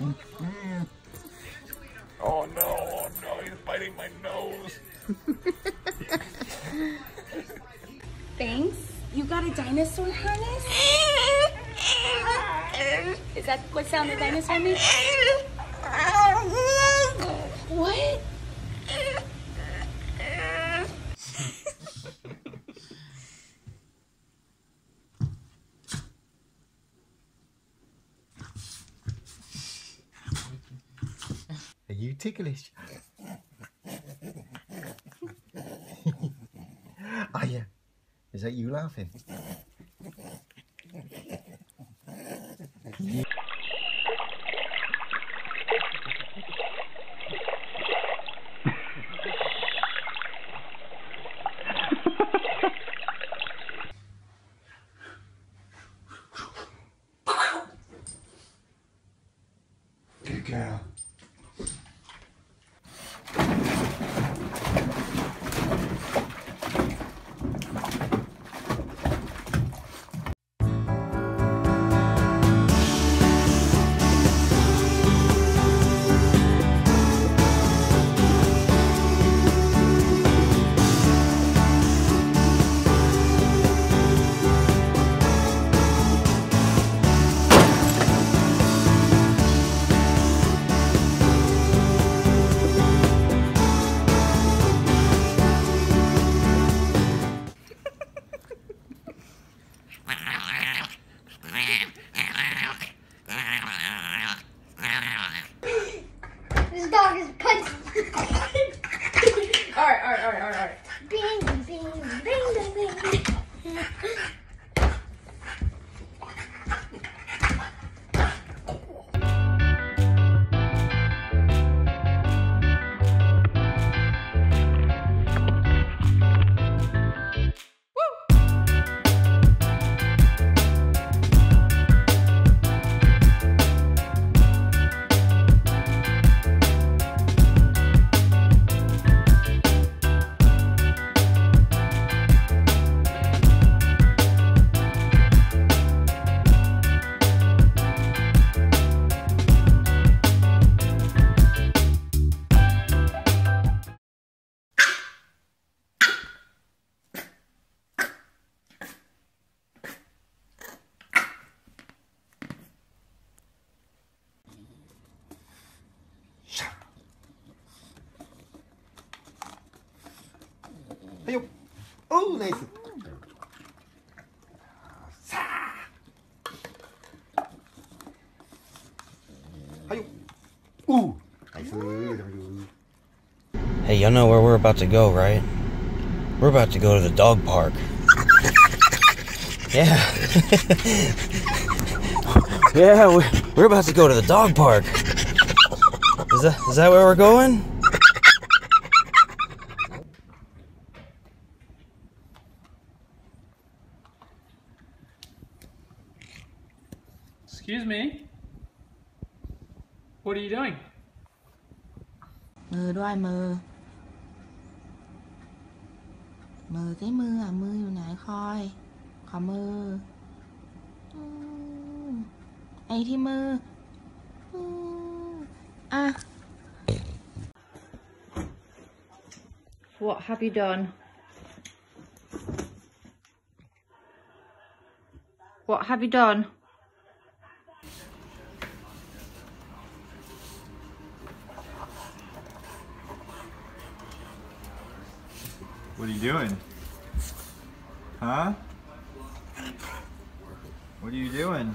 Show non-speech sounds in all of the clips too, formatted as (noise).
Oh no, oh no, he's biting my nose. Thanks. You got a dinosaur harness? Is that what sound a dinosaur makes? What? You ticklish? (laughs) Are you? Is that you laughing? Good girl. Hey, oh, Nathan. Hey, y'all know where we're about to go, right? We're about to go to the dog park. Yeah. (laughs) yeah, we're, we're about to go to the dog park. Is that, is that where we're going? Excuse me. What are you doing? มือด้วยมือ มือที่มืออ่ะ มืออยู่ไหนคอย ขอมืออืมไอ้ที่มืออืมอ่ะ What have you done? What have you done? What are you doing? Huh? What are you doing?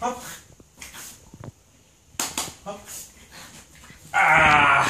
ホああ